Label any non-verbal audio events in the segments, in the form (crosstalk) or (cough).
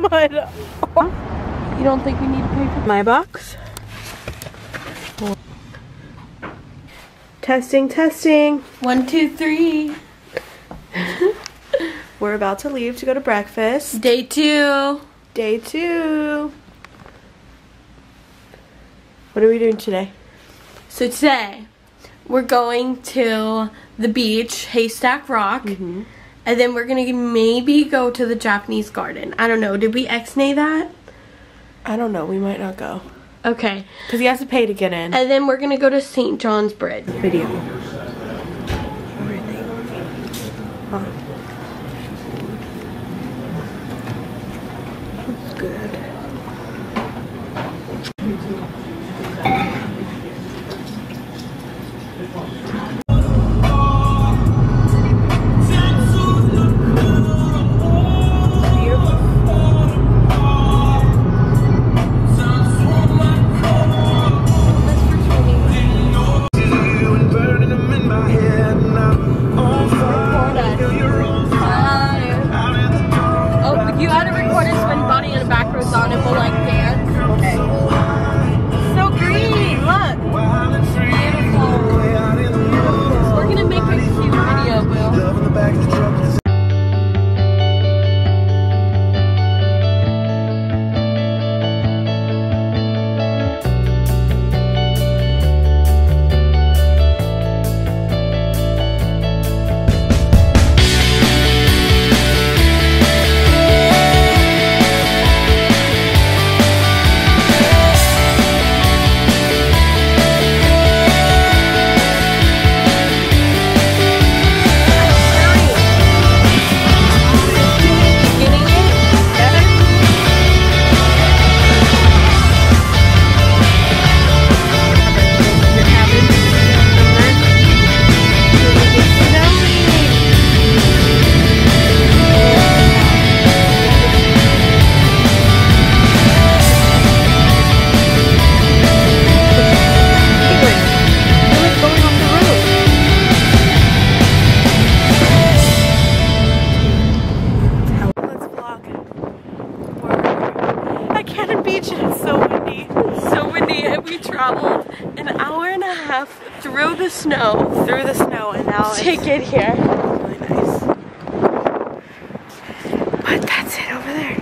mud. You don't think we need to pay for My box. Testing, testing. One, two, three. (laughs) We're about to leave to go to breakfast. Day two. Day two. What are we doing today? So today, we're going to the beach, Haystack Rock. Mm-hmm. And then we're gonna maybe go to the Japanese garden. I don't know. Did we ex-nay that? I don't know. We might not go. Okay. Because you have to pay to get in. And then we're gonna go to St. John's Bridge. Video. Huh. Snow Through the snow and now to it's get here. really nice. But that's it over there.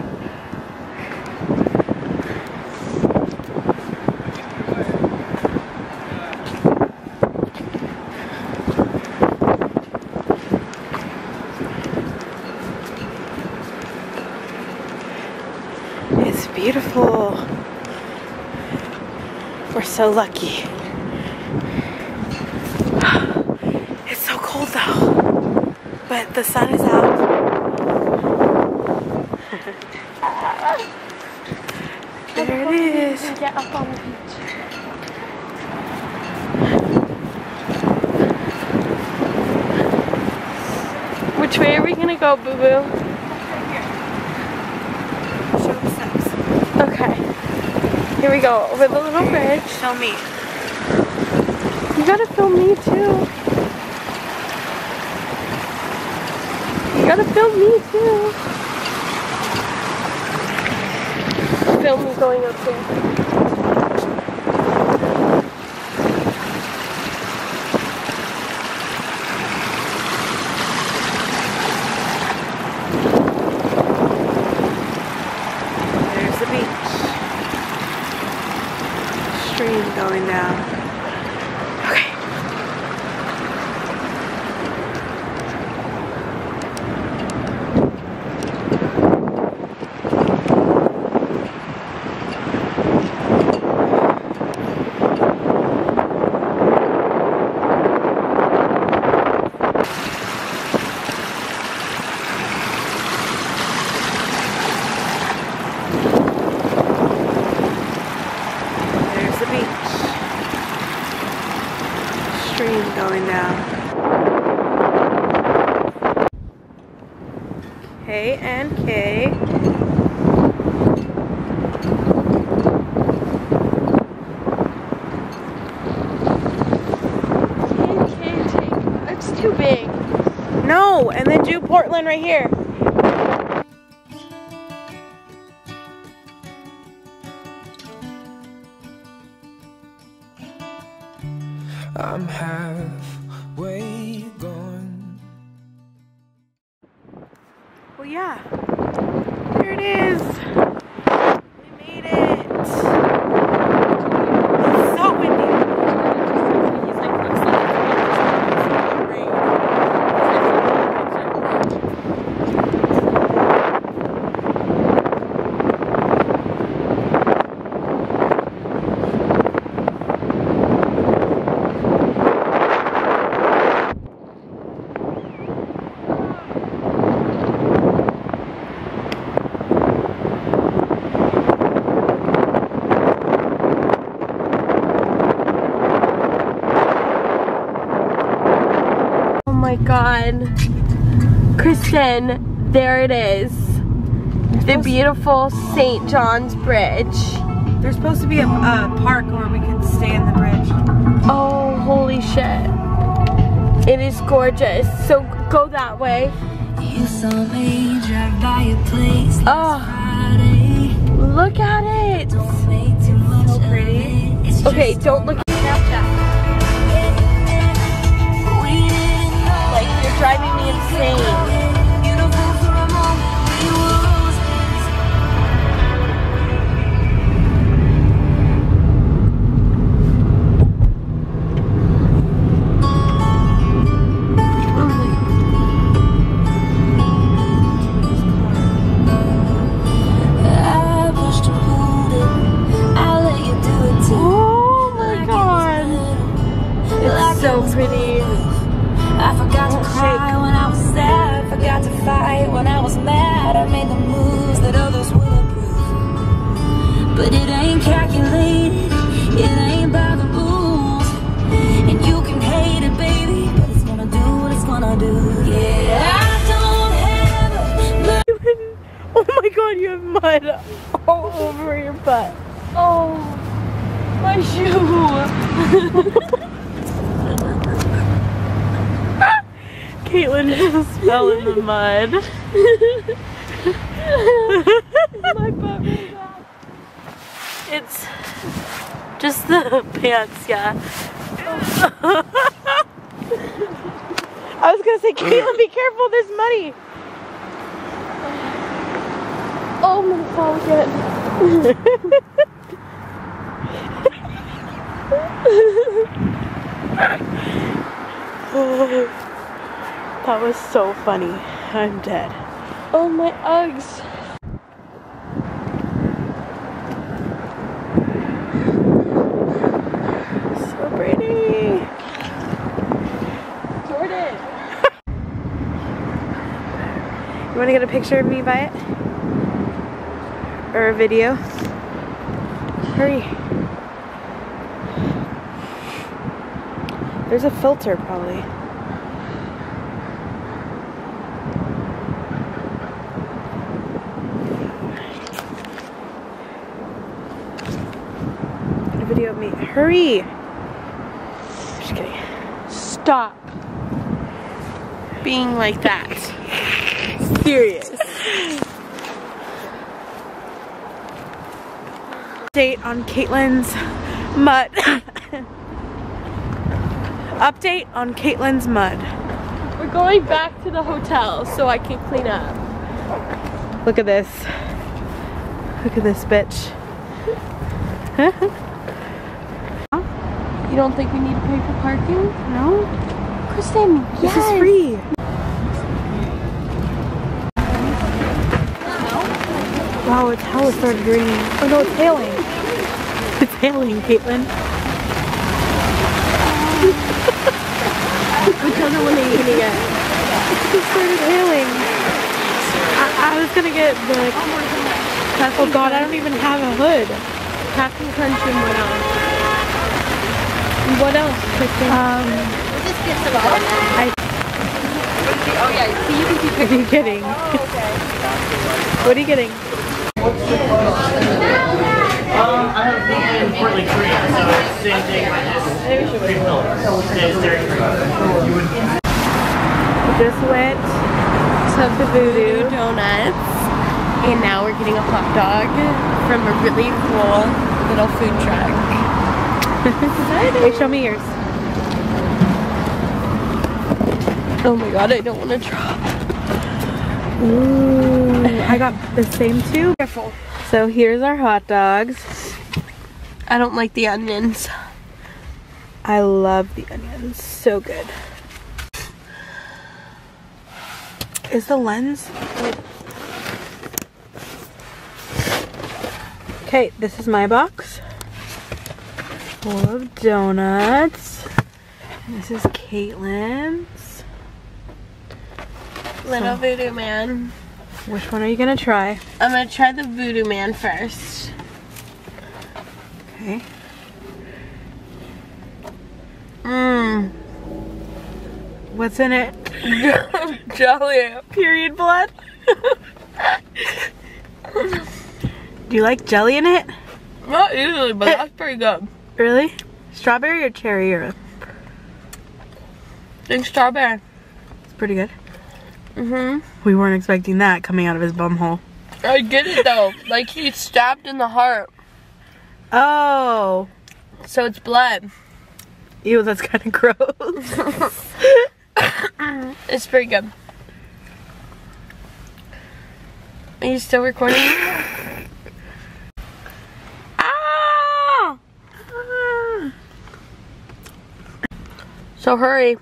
It's beautiful. We're so lucky. It's so cold though. But the sun is out. (laughs) there it is. Get up on the beach. Which way are we gonna go, Boo Boo? Show the steps. Okay. Here we go, over the little bridge. Show me. You gotta film me too. Gotta film me too. Film me going up there. K and K. that's too big. No, and then do Portland right here. I'm halfway gone. Yeah. Here it is. We made it. It's so windy. He's like, looks like it's rain. Oh my god. Kristen, there it is. The beautiful St. John's Bridge. There's supposed to be a, a park where we can stay in the bridge. Oh, holy shit. It is gorgeous. So go that way. You saw me drive by your place Oh, Friday. look at it. Don't make too So pretty. Okay, don't look driving me insane. I forgot to cry when I was sad. I Forgot to fight when I was mad. I made the moves that others will approve. But it ain't calculated. It ain't by the rules. And you can hate it, baby. But it's gonna do what it's gonna do. Yeah, I don't have a Oh my god, you have mud all over your butt. Oh, my shoe. (laughs) Caitlin just fell in the mud. my butt really bad. It's just the pants, yeah. (laughs) I was gonna say, Caitlin, be careful, there's muddy. Oh, I'm gonna fall again. That was so funny. I'm dead. Oh, my Uggs. So pretty. Jordan. (laughs) You wanna get a picture of me by it? Or a video? Hurry. There's a filter probably. Get a video of me. Hurry! Just kidding. Stop being like that. Serious. (laughs) Update on Caitlin's mud. (laughs) Update on Caitlin's mud. We're going back to the hotel so I can clean up. Look at this. Look at this bitch. (laughs) You don't think we need to pay for parking? no? Kristen, This is free. Wow, it's hella started raining. Oh no, it's hailing. (laughs) It's hailing, Caitlin. (laughs) Which other one are you gonna get? It started hailing. I, I was gonna get the. Oh god, I don't even have a hood. Captain Crunch and what else? And What else, Kristen? Um, I. oh yeah, see you can see What are you getting? what are you getting? Um, I have vegan Portland Cream, so it's the same thing, but just three pillars. Yeah, it's dairy free. We just went to to Voodoo. Donuts. And now we're getting a hot dog from a really cool little food truck. (laughs) Hey, show me yours. Oh my god, I don't want to drop. Ooh, I got the same two. Careful. So here's our hot dogs. I don't like the onions. I love the onions. So good. Is the lens? Okay, this is my box. Full of donuts. This is Caitlin's. Little voodoo man. Which one are you gonna try? I'm gonna try the voodoo man first. Okay. Mmm. What's in it? (laughs) Jelly. Period blood. (laughs) Do you like jelly in it? Not usually, but eh. that's pretty good. Really? Strawberry or cherry or Think strawberry. it's pretty good. Mm-hmm. We weren't expecting that coming out of his bum hole. I get it though. like he's stabbed in the heart. Oh. So it's blood. Ew, that's kind of gross. (laughs) It's pretty good. Are you still recording? So hurry.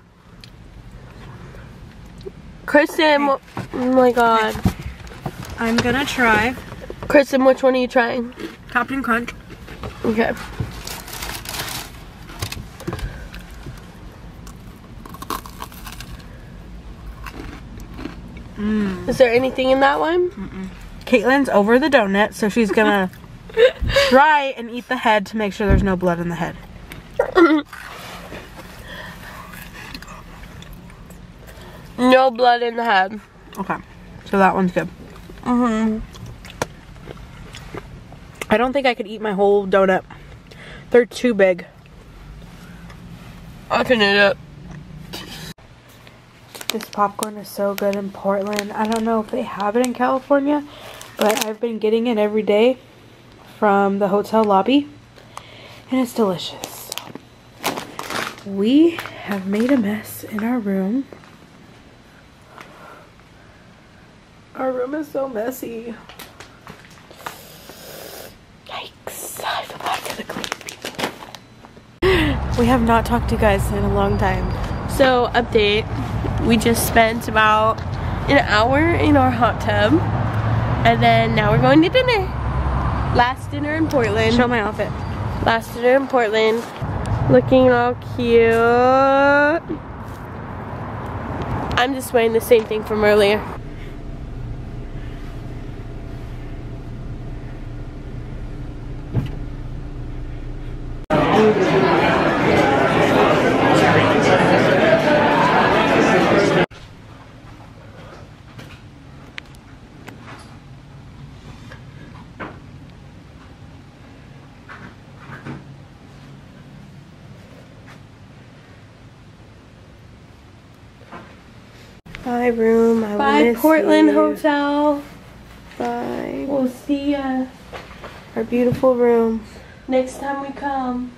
Kristen, oh my god. I'm gonna try Kristen, which one are you trying? Captain Crunch. Okay. Mm. Is there anything in that one? Caitlin's over the donut, so she's gonna (laughs) try and eat the head to make sure there's no blood in the head. (laughs) No blood in the head. Okay, so that one's good. Mm-hmm. I don't think I could eat my whole donut. They're too big. I can eat it. This popcorn is so good in Portland. I don't know if they have it in California, but I've been getting it every day from the hotel lobby, and it's delicious. We have made a mess in our room. Our room is so messy. Yikes. I feel bad for the cleaning people. We have not talked to you guys in a long time. So, update. We just spent about an hour in our hot tub. And then now we're going to dinner. Last dinner in Portland. Show my outfit. Last dinner in Portland. Looking all cute. I'm just wearing the same thing from earlier. Bye room. I Bye, Portland. Hotel. Bye. We'll see ya Our beautiful room. next time we come.